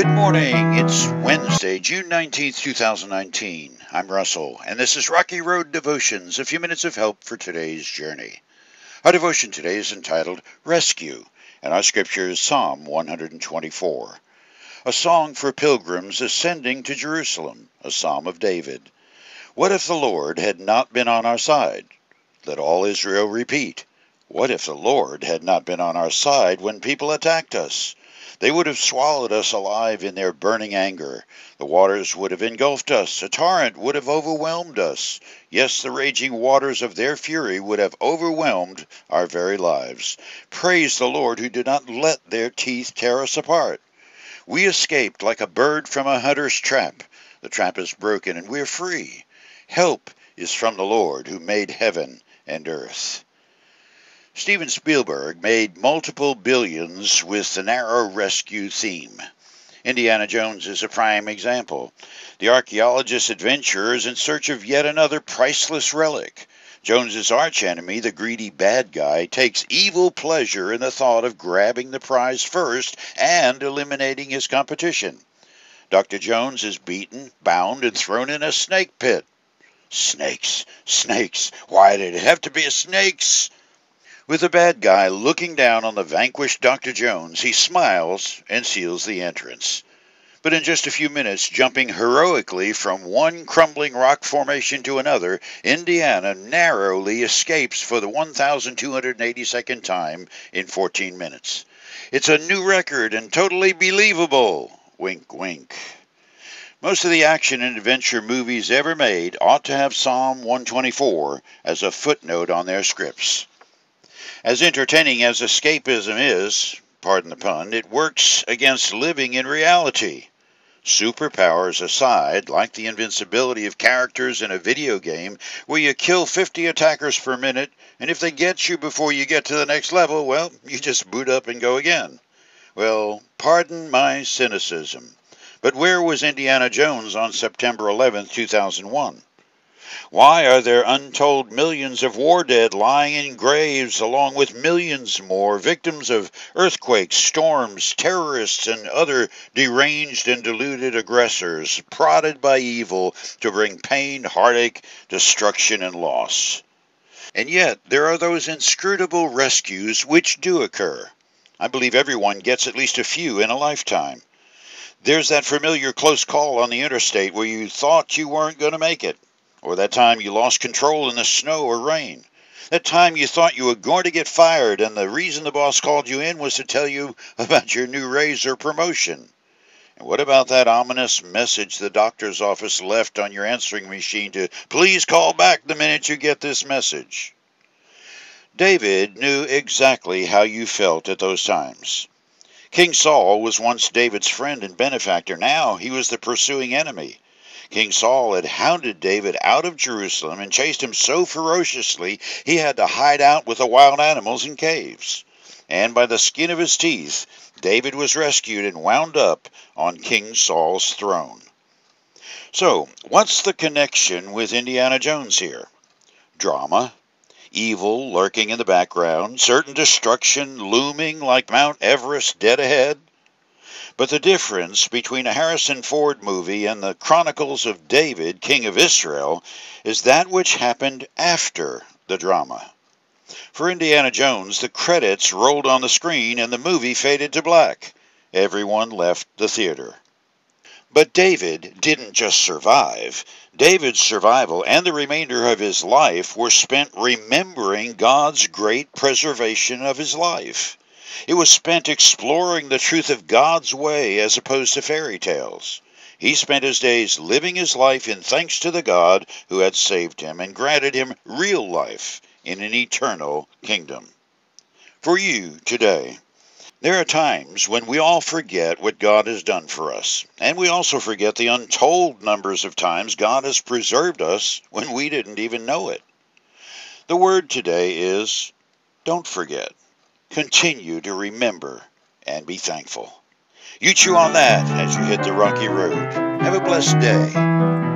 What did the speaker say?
Good morning. It's Wednesday, June 19th, 2019. I'm Russell, and this is Rocky Road Devotions, a few minutes of help for today's journey. Our devotion today is entitled Rescue, and our scripture is Psalm 124, a song for pilgrims ascending to Jerusalem, a psalm of David. What if the Lord had not been on our side? Let all Israel repeat. What if the Lord had not been on our side when people attacked us? They would have swallowed us alive in their burning anger. The waters would have engulfed us. A torrent would have overwhelmed us. Yes, the raging waters of their fury would have overwhelmed our very lives. Praise the Lord who did not let their teeth tear us apart. We escaped like a bird from a hunter's trap. The trap is broken and we're free. Help is from the Lord who made heaven and earth. Steven Spielberg made multiple billions with the narrow rescue theme. Indiana Jones is a prime example. The archaeologist's adventure is in search of yet another priceless relic. Jones's archenemy, the greedy bad guy, takes evil pleasure in the thought of grabbing the prize first and eliminating his competition. Dr. Jones is beaten, bound, and thrown in a snake pit. Snakes, snakes, why did it have to be snakes? With the bad guy looking down on the vanquished Dr. Jones, he smiles and seals the entrance. But in just a few minutes, jumping heroically from one crumbling rock formation to another, Indiana narrowly escapes for the 1,282nd time in 14 minutes. It's a new record and totally believable. Wink, wink. Most of the action and adventure movies ever made ought to have Psalm 124 as a footnote on their scripts. As entertaining as escapism is, pardon the pun, it works against living in reality. Superpowers aside, like the invincibility of characters in a video game where you kill 50 attackers per minute, and if they get you before you get to the next level, well, you just boot up and go again. Well, pardon my cynicism, but where was Indiana Jones on September 11, 2001? Why are there untold millions of war dead lying in graves along with millions more victims of earthquakes, storms, terrorists, and other deranged and deluded aggressors prodded by evil to bring pain, heartache, destruction, and loss? And yet, there are those inscrutable rescues which do occur. I believe everyone gets at least a few in a lifetime. There's that familiar close call on the interstate where you thought you weren't going to make it or that time you lost control in the snow or rain. That time you thought you were going to get fired and the reason the boss called you in was to tell you about your new raise or promotion. And what about that ominous message the doctor's office left on your answering machine to please call back the minute you get this message? David knew exactly how you felt at those times. King Saul was once David's friend and benefactor. Now he was the pursuing enemy. King Saul had hounded David out of Jerusalem and chased him so ferociously he had to hide out with the wild animals in caves. And by the skin of his teeth, David was rescued and wound up on King Saul's throne. So, what's the connection with Indiana Jones here? Drama, evil lurking in the background, certain destruction looming like Mount Everest dead ahead, but the difference between a Harrison Ford movie and the Chronicles of David, King of Israel, is that which happened after the drama. For Indiana Jones, the credits rolled on the screen and the movie faded to black. Everyone left the theater. But David didn't just survive. David's survival and the remainder of his life were spent remembering God's great preservation of his life. It was spent exploring the truth of God's way as opposed to fairy tales. He spent his days living his life in thanks to the God who had saved him and granted him real life in an eternal kingdom. For you today, there are times when we all forget what God has done for us, and we also forget the untold numbers of times God has preserved us when we didn't even know it. The word today is don't forget continue to remember and be thankful. You chew on that as you hit the rocky road. Have a blessed day.